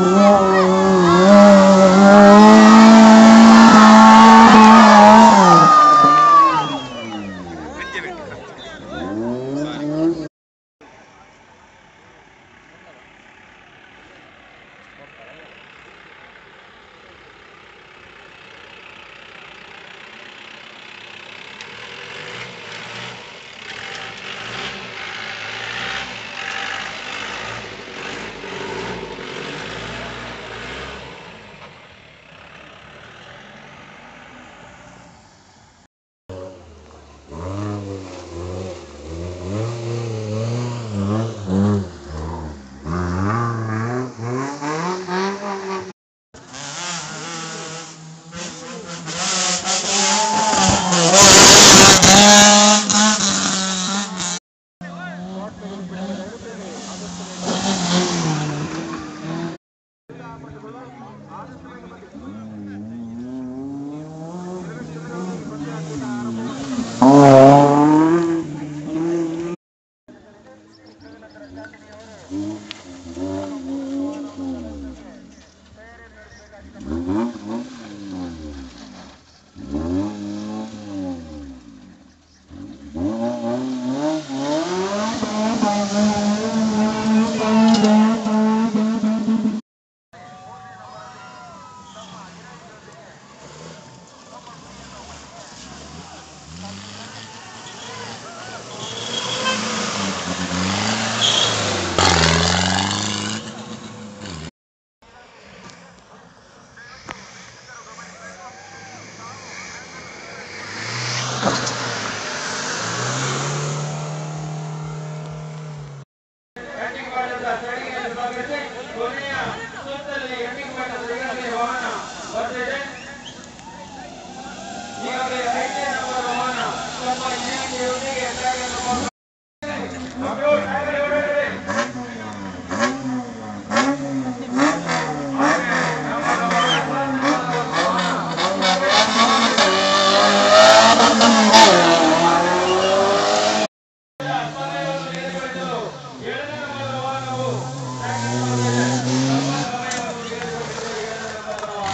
Amen. Oh. ಜೊತೆಗೆ ಈಗಾಗಲೇ ರೈತೇ ನಮ್ಮ ರವಾನ ನಮ್ಮ ಇಂಜಿನಿಯರಿಂಗ್ ಯೋಜನೆಗೆ ಹೆಚ್ಚಾಗಿ